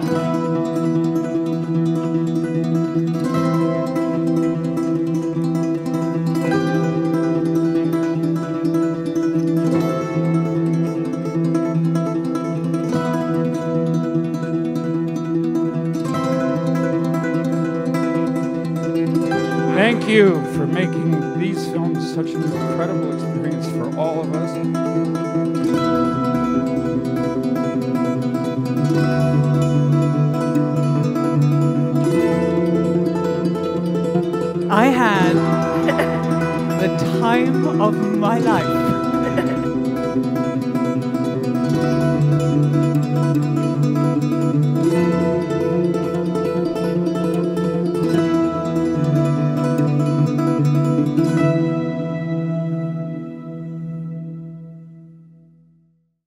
Thank you for making these films such an incredible experience for all of us. I had the time of my life.